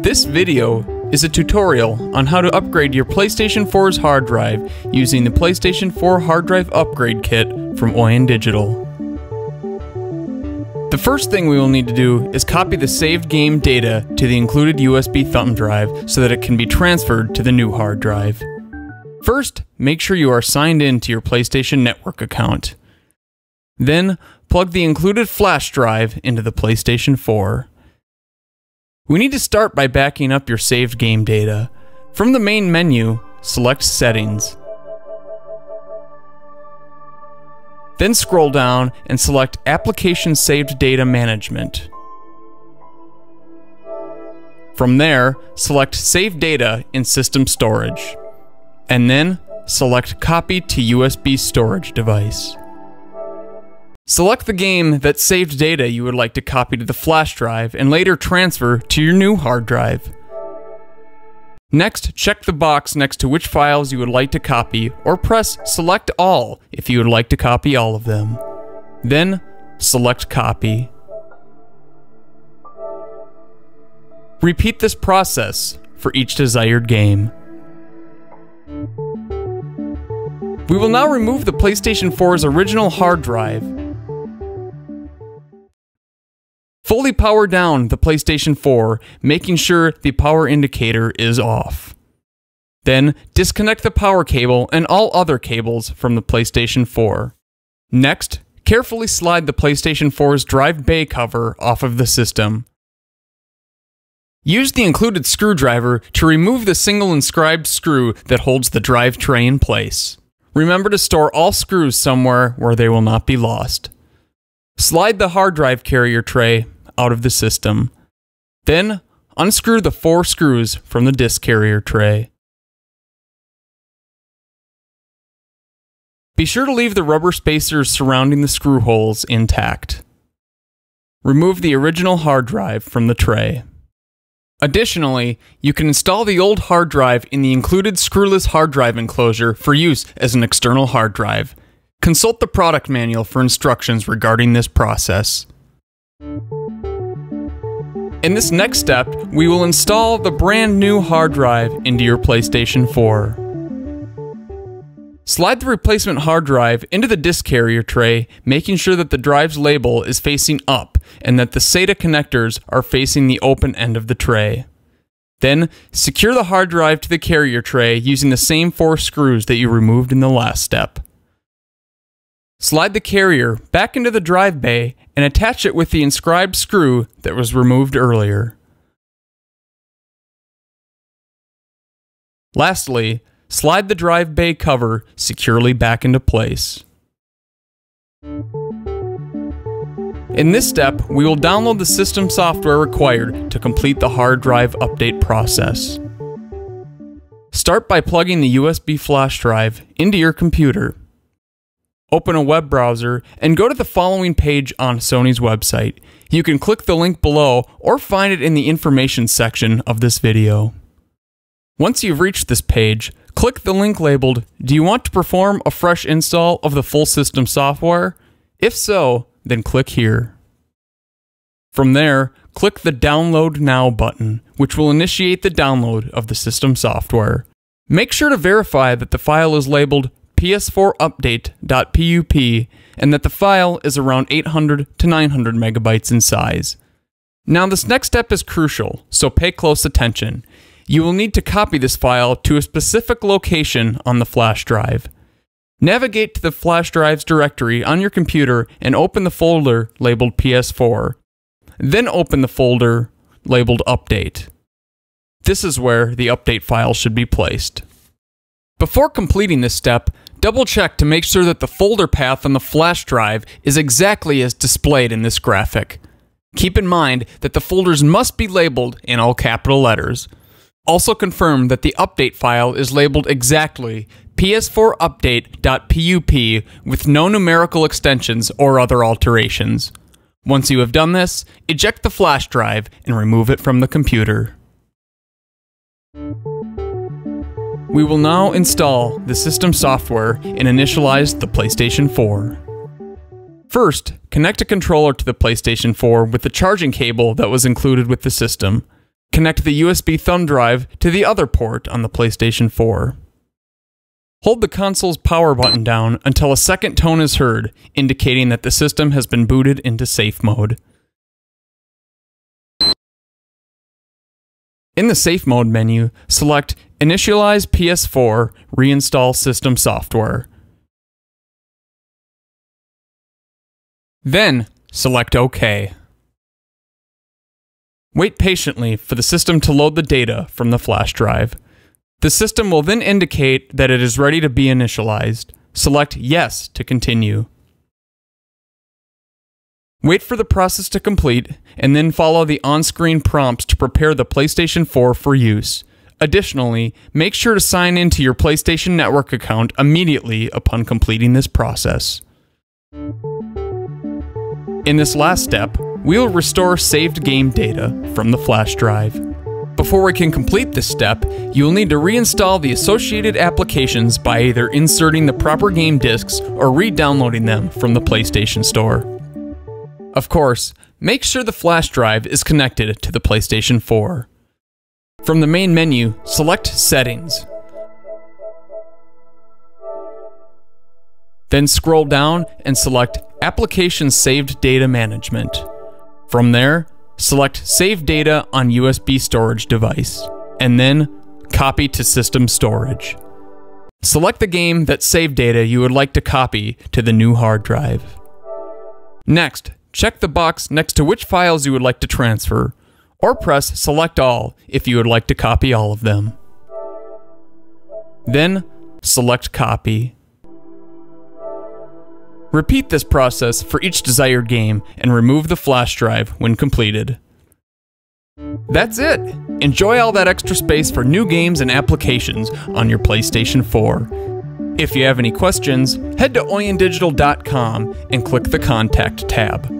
This video is a tutorial on how to upgrade your PlayStation 4's hard drive using the PlayStation 4 hard drive upgrade kit from Oyen Digital. The first thing we will need to do is copy the saved game data to the included USB thumb drive so that it can be transferred to the new hard drive. First, make sure you are signed in to your PlayStation Network account. Then, plug the included flash drive into the PlayStation 4. We need to start by backing up your saved game data. From the main menu, select Settings. Then scroll down and select Application Saved Data Management. From there, select Save Data in System Storage. And then, select Copy to USB Storage Device. Select the game that saved data you would like to copy to the flash drive and later transfer to your new hard drive. Next, check the box next to which files you would like to copy or press Select All if you would like to copy all of them. Then, select Copy. Repeat this process for each desired game. We will now remove the PlayStation 4's original hard drive Fully power down the PlayStation 4, making sure the power indicator is off. Then, disconnect the power cable and all other cables from the PlayStation 4. Next, carefully slide the PlayStation 4's drive bay cover off of the system. Use the included screwdriver to remove the single inscribed screw that holds the drive tray in place. Remember to store all screws somewhere where they will not be lost. Slide the hard drive carrier tray out of the system. Then, unscrew the four screws from the disk carrier tray. Be sure to leave the rubber spacers surrounding the screw holes intact. Remove the original hard drive from the tray. Additionally, you can install the old hard drive in the included screwless hard drive enclosure for use as an external hard drive. Consult the product manual for instructions regarding this process. In this next step, we will install the brand new hard drive into your PlayStation 4. Slide the replacement hard drive into the disk carrier tray, making sure that the drive's label is facing up and that the SATA connectors are facing the open end of the tray. Then, secure the hard drive to the carrier tray using the same four screws that you removed in the last step. Slide the carrier back into the drive bay and attach it with the inscribed screw that was removed earlier. Lastly, slide the drive bay cover securely back into place. In this step, we will download the system software required to complete the hard drive update process. Start by plugging the USB flash drive into your computer open a web browser, and go to the following page on Sony's website. You can click the link below or find it in the information section of this video. Once you've reached this page, click the link labeled, Do you want to perform a fresh install of the full system software? If so, then click here. From there, click the Download Now button, which will initiate the download of the system software. Make sure to verify that the file is labeled ps4update.pup and that the file is around 800 to 900 megabytes in size. Now this next step is crucial, so pay close attention. You will need to copy this file to a specific location on the flash drive. Navigate to the flash drive's directory on your computer and open the folder labeled PS4. Then open the folder labeled Update. This is where the update file should be placed. Before completing this step, Double check to make sure that the folder path on the flash drive is exactly as displayed in this graphic. Keep in mind that the folders must be labeled in all capital letters. Also confirm that the update file is labeled exactly ps4update.pup with no numerical extensions or other alterations. Once you have done this, eject the flash drive and remove it from the computer. We will now install the system software and initialize the PlayStation 4. First, connect a controller to the PlayStation 4 with the charging cable that was included with the system. Connect the USB thumb drive to the other port on the PlayStation 4. Hold the console's power button down until a second tone is heard, indicating that the system has been booted into safe mode. In the Safe Mode menu, select Initialize PS4 Reinstall System Software. Then, select OK. Wait patiently for the system to load the data from the flash drive. The system will then indicate that it is ready to be initialized. Select Yes to continue. Wait for the process to complete, and then follow the on-screen prompts to prepare the PlayStation 4 for use. Additionally, make sure to sign into your PlayStation Network account immediately upon completing this process. In this last step, we will restore saved game data from the flash drive. Before we can complete this step, you will need to reinstall the associated applications by either inserting the proper game disks or re-downloading them from the PlayStation Store. Of course, make sure the flash drive is connected to the PlayStation 4. From the main menu, select Settings. Then scroll down and select Application Saved Data Management. From there, select Save Data on USB storage device, and then Copy to System Storage. Select the game that saved data you would like to copy to the new hard drive. Next, check the box next to which files you would like to transfer, or press Select All if you would like to copy all of them. Then, select Copy. Repeat this process for each desired game and remove the flash drive when completed. That's it! Enjoy all that extra space for new games and applications on your PlayStation 4. If you have any questions, head to oyendigital.com and click the Contact tab.